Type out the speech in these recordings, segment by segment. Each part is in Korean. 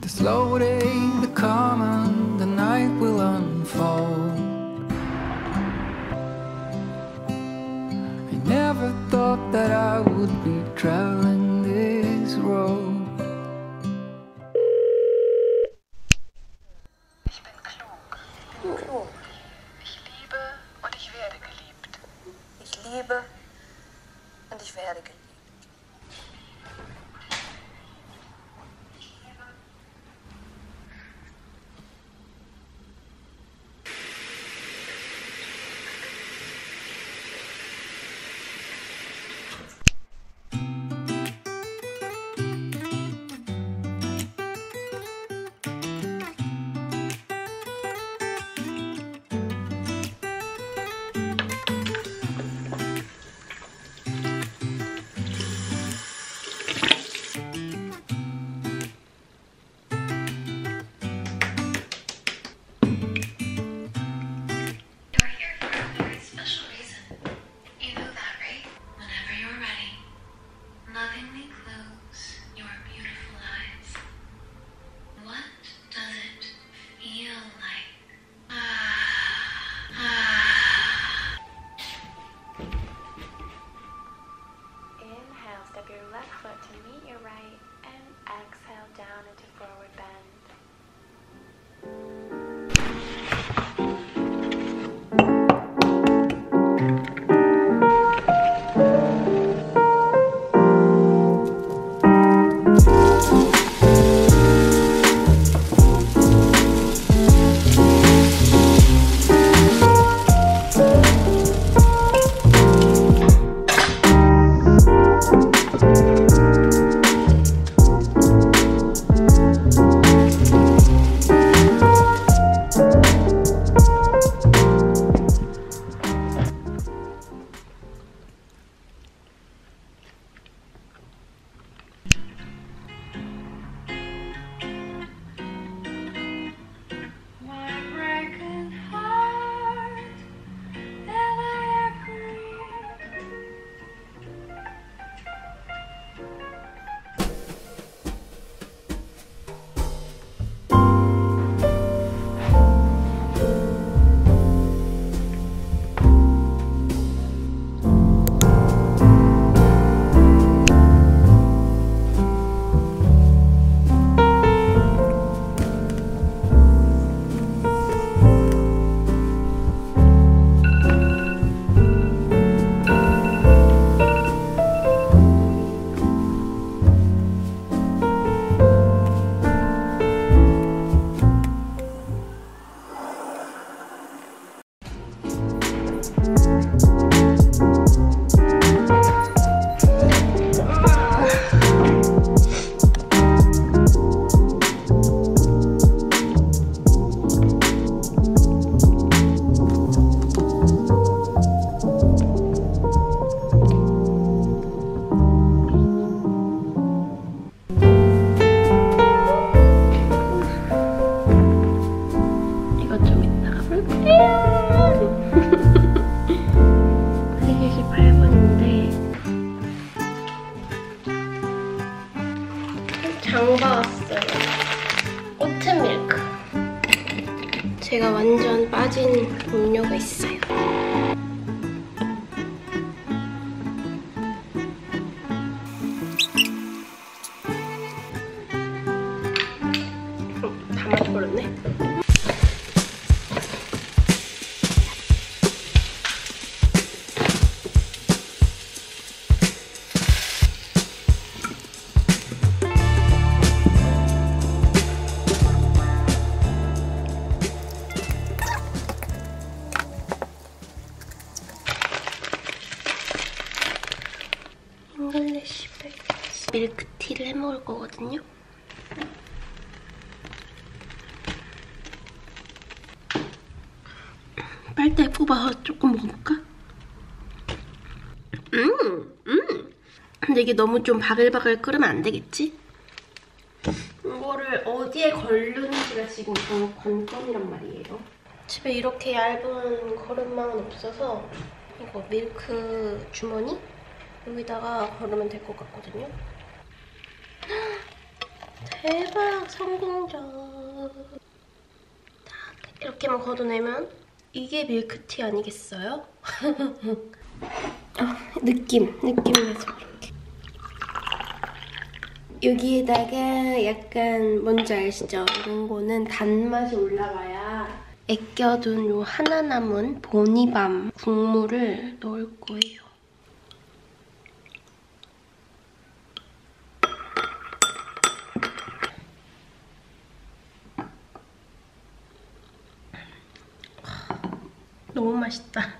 The slow day, the calm, and the night will unfold. I never thought that I would be traveling this road. Liebe und ich werde geliebt. 음, 음. 근데 이게 너무 좀 바글바글 끓으면 안 되겠지? 이거를 어디에 걸르는지가 지금 좀 관건이란 말이에요. 집에 이렇게 얇은 거름망은 없어서 이거 밀크 주머니 여기다가 걸으면 될 것 같거든요. 대박 성공적. 딱 이렇게만 걷어내면 이게 밀크티 아니겠어요? 아, 느낌, 느낌 내서 이렇게. 여기에다가 약간 뭔지 아시죠? 이런 거는 단맛이 올라가야 애껴둔 요 하나 남은 보니밤 국물을 넣을 거예요. 너무 맛있다.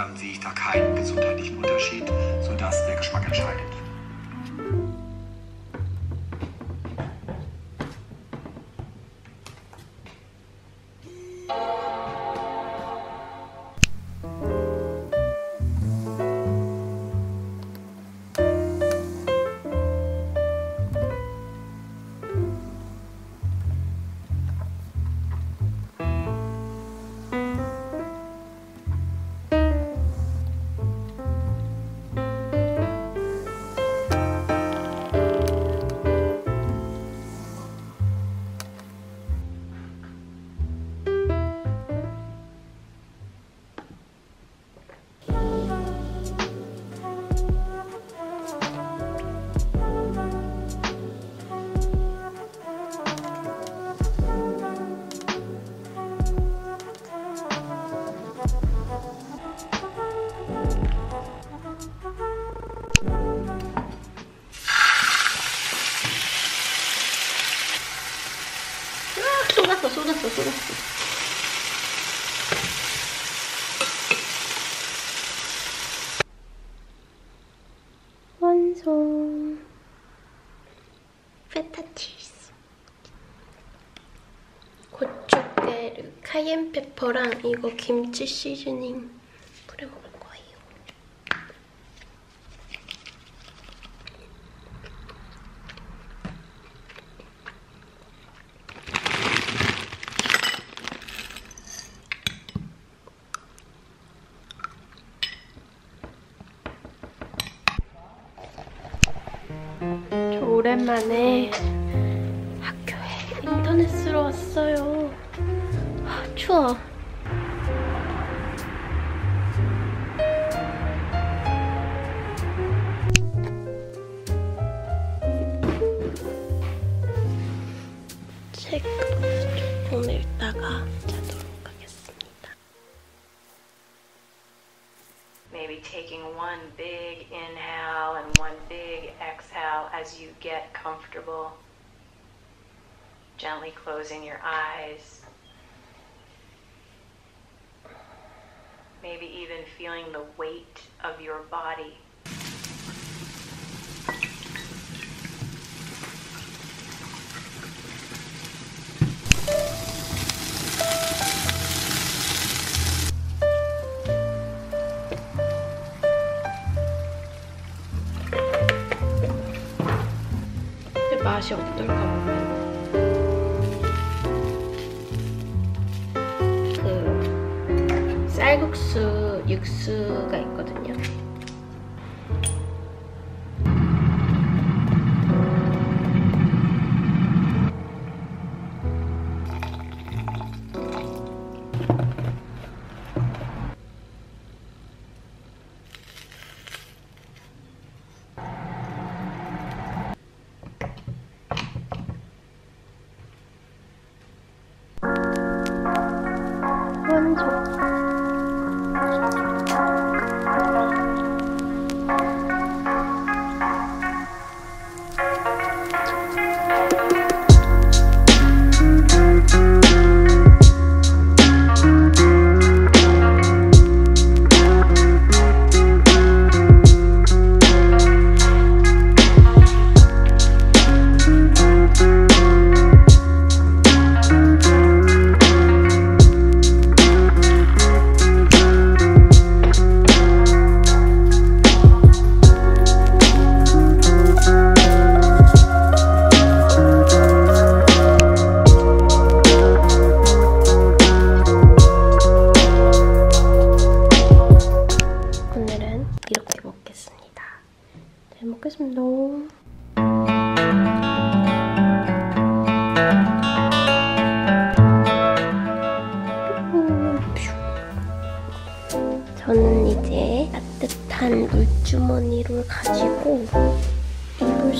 insgesamt sehe ich da keinen Gesundheit. 쏟았어, 쏟았어, 쏟았어. 완성. 페타 치즈. 고춧가루, 카옌 페퍼랑 이거 김치 시즈닝 뿌려 먹을 거예요. 저 오랜만에 학교에 인터넷 쓰러 왔어요. 아, 추워. 책 조금 읽다가 taking one big inhale and one big exhale as you get comfortable. Gently closing your eyes. Maybe even feeling the weight of your body. 어떨까 이불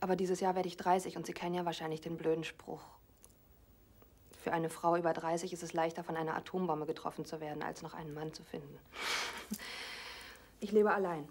Aber dieses Jahr werde ich 30 und Sie kennen ja wahrscheinlich den blöden Spruch. Für eine Frau über 30 ist es leichter, von einer Atombombe getroffen zu werden, als noch einen Mann zu finden. Ich lebe allein.